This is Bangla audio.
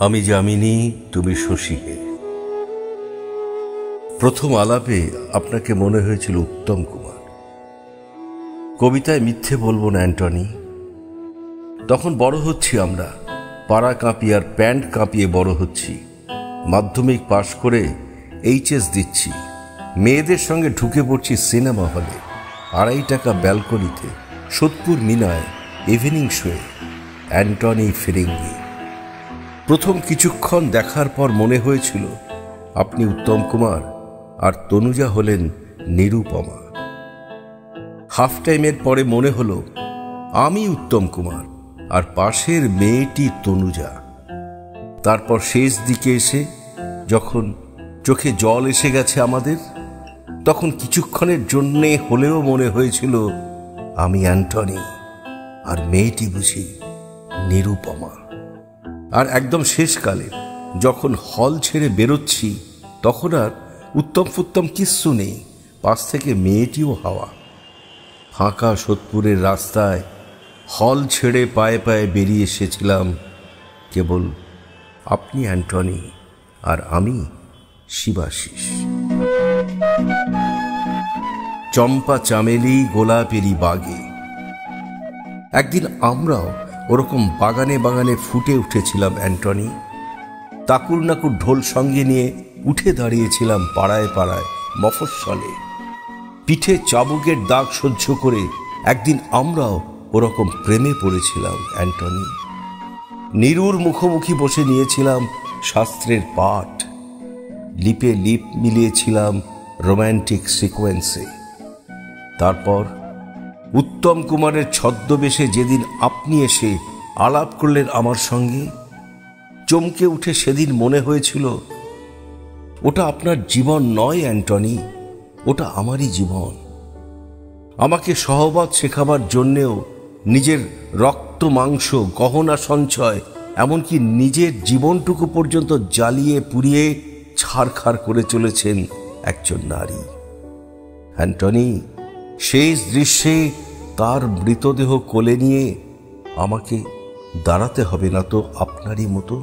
আমি যামিনী তুমি শশীকে প্রথম আলাপে আপনাকে মনে হয়েছিল উত্তম কুমার। কবিতায় মিথ্যে বলব না, অ্যান্টনি। তখন বড় হচ্ছি আমরা, পাড়া কাঁপিয়ে আর প্যান্ট কাঁপিয়ে বড় হচ্ছি। মাধ্যমিক পাশ করে এইচএস দিচ্ছি। মেয়েদের সঙ্গে ঢুকে পড়ছি সিনেমা হলে, আড়াই টাকা ব্যালকনিতে, সোদপুর মিনায়, ইভিনিং শোয়ে। অ্যান্টনি ফিরিঙ্গি। প্রথম কিছুক্ষণ দেখার পর মনে হয়েছিল, আপনি উত্তম কুমার আর তনুজা হলেন নিরুপমা। হাফ টাইমের পরে মনে হলো, আমি উত্তম কুমার আর পাশের মেয়েটি তনুজা। তারপর শেষ দিকে এসে যখন চোখে জল এসে গেছে আমাদের, তখন কিছুক্ষণের জন্যে হলেও মনে হয়েছিল, আমি অ্যান্টনি আর মেয়েটি বুঝি নিরুপমা। আর একদম শেষকালে যখন হল ছেড়ে বেরোচ্ছি, তখন আর উত্তম ফুত্তম কিচ্ছু নেই, পাশ থেকে মেয়েটিও হাওয়া। ফাঁকা সোদপুরের রাস্তায় হল ছেড়ে পায়ে পায়ে বেরিয়ে এসেছিলাম কেবল আপনি অ্যান্টনি আর আমি শিবাশিস। চম্পা চামেলি গোলাপেরি বাগে। একদিন আমরাও ওরকম বাগানে বাগানে ফুটে উঠেছিলাম অ্যান্টনি। তাকুর নাকুর ঢোল সঙ্গে নিয়ে উঠে দাঁড়িয়েছিলাম পাড়ায় পাড়ায় মফস্বলে। পিঠে চাবুকের দাগ সহ্য করে একদিন আমরাও ওরকম প্রেমে পড়েছিলাম অ্যান্টনি। নিরুর মুখোমুখি বসে নিয়েছিলাম শাস্ত্রের পাঠ। লিপে লিপ মিলিয়েছিলাম রোম্যান্টিক সিকোয়েন্সে। তারপর উত্তম কুমারের ছদ্মবেশে যেদিন আপনি এসে আলাপ করলেন আমার সঙ্গে, চমকে উঠে সেদিন মনে হয়েছিল, ওটা আপনার জীবন নয়, অ্যান্টনি, ওটা আমারই জীবন। আমাকে সহবাদ শেখাবার জন্যেও নিজের রক্ত, মাংস, গহনা সঞ্চয়, এমনকি নিজের জীবনটুকু পর্যন্ত জ্বালিয়ে পুড়িয়ে ছাড়খাড় করে চলেছেন একজন নারী। অ্যান্টনি, শেষ দৃশ্যে তার মৃতদেহ কোলে নিয়ে আমাকে দাঁড়াতে হবে না তো আপনারই মতো?